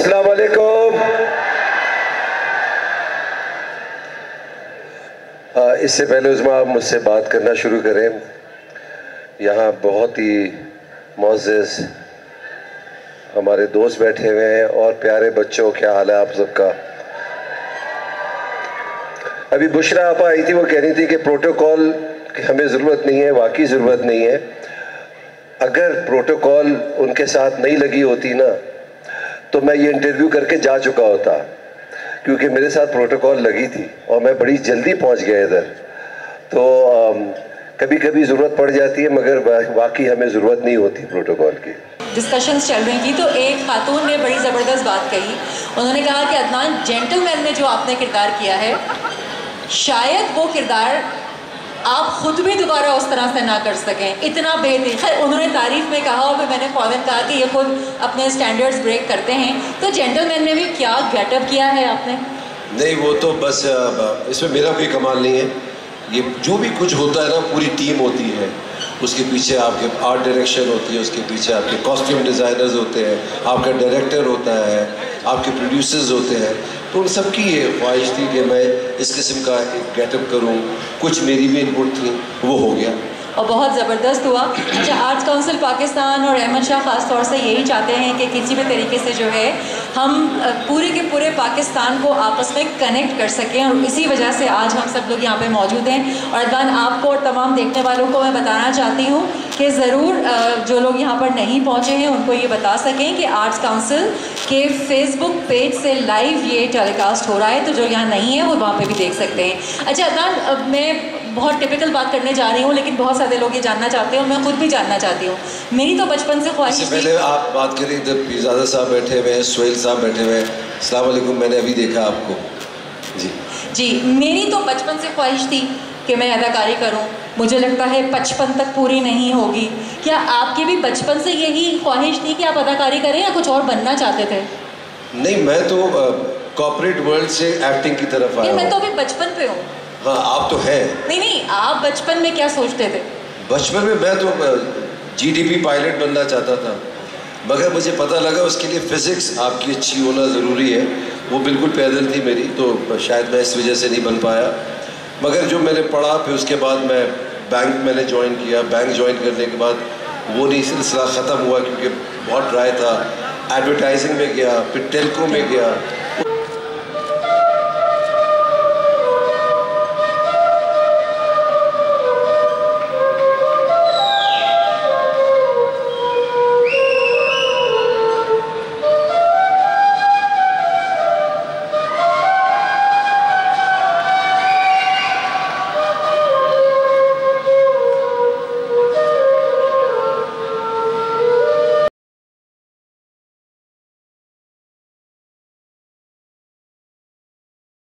अस्सलाम इससे पहले उसमें आप मुझसे बात करना शुरू करें। यहाँ बहुत ही मोज़ हमारे दोस्त बैठे हुए हैं और प्यारे बच्चों, क्या हाल है आप सबका? अभी बुशरा आपा आई थी, वो कह रही थी कि प्रोटोकॉल की हमें ज़रूरत नहीं है, वाकई ज़रूरत नहीं है। अगर प्रोटोकॉल उनके साथ नहीं लगी होती ना तो मैं ये इंटरव्यू करके जा चुका होता, क्योंकि मेरे साथ प्रोटोकॉल लगी थी और मैं बड़ी जल्दी पहुँच गया इधर। तो कभी कभी ज़रूरत पड़ जाती है, मगर वाकई हमें ज़रूरत नहीं होती प्रोटोकॉल की। डिस्कशंस चल रही थी तो एक खातून ने बड़ी ज़बरदस्त बात कही। उन्होंने कहा कि अदनान जेंटलमैन में जो आपने किरदार किया है, शायद वो किरदार खुद भी दोबारा उस तरह से ना कर सकें। इतना बेहतरीन। खैर, उन्होंने तारीफ़ में कहा और मैंने फ़ौरन कहा कि ये खुद अपने स्टैंडर्ड्स ब्रेक करते हैं। तो जेंटलमैन ने भी क्या गेटअप किया है आपने? नहीं, वो तो बस इसमें मेरा कोई कमाल नहीं है। ये जो भी कुछ होता है ना, पूरी टीम होती है। उसके पीछे आपके आर्ट डायरेक्शन होती है, उसके पीछे आपके कॉस्ट्यूम डिज़ाइनर्स होते हैं, आपका डायरेक्टर होता है, आपके प्रोड्यूसर्स होते हैं। तो उन सब की ये ख्वाहिश थी कि मैं इस किस्म का एक गेटअप करूँ। कुछ मेरी भी इनपुट थी, वो हो गया। और बहुत ज़बरदस्त हुआ। अच्छा आर्ट्स काउंसिल पाकिस्तान और अहमद शाह ख़ास तौर से यही चाहते हैं कि किसी भी तरीके से जो है, हम पूरे के पूरे पाकिस्तान को आपस में कनेक्ट कर सकें और इसी वजह से आज हम सब लोग यहाँ पे मौजूद हैं। और अदवान, आपको और तमाम देखने वालों को मैं बताना चाहती हूँ कि ज़रूर जो लोग यहाँ पर नहीं पहुँचे हैं, उनको ये बता सकें कि आर्ट्स काउंसिल के फेसबुक पेज से लाइव ये टेलीकास्ट हो रहा है। तो जो यहाँ नहीं है, वो वहाँ पर भी देख सकते हैं। अच्छा अदनान मैं बहुत टिपिकल बात करने जा रही हूँ लेकिन बहुत सारे लोग ये जानना चाहते हैं और मैं खुद भी जानना चाहती हूँ। मेरी तो बचपन से ख्वाहिश पहले आप बात करें इधर पीरजादा साहब बैठे हुए हैं सोहेल साहब बैठे हुए हैं अलैक्म मैंने अभी देखा आपको। जी। जी मेरी तो बचपन से ख्वाहिश थी कि मैं अदाकारी करूँ। मुझे लगता है बचपन तक पूरी नहीं होगी। क्या आपकी भी बचपन से यही ख्वाहिश थी कि आप अदाकारी करें या कुछ और बनना चाहते थे? नहीं मैं तो कॉपरेट वर्ल्ड से एक्टिंग की तरफ़ आया मैं तो अभी बचपन पे हूँ। हाँ आप तो हैं। नहीं नहीं आप बचपन में क्या सोचते थे? बचपन में मैं तो जीडीपी पायलट बनना चाहता था। मगर मुझे पता लगा उसके लिए फ़िज़िक्स आपकी अच्छी होना ज़रूरी है। वो बिल्कुल पैदल थी मेरी तो शायद मैं इस वजह से नहीं बन पाया। मगर जो मैंने पढ़ा फिर उसके बाद मैं बैंक मैंने ज्वाइन किया। बैंक ज्वाइन करने के बाद वो नहीं सिलसिला ख़त्म हुआ क्योंकि बहुत ड्राई था। एडवर्टाइजिंग में गया फिर टेलको में गया।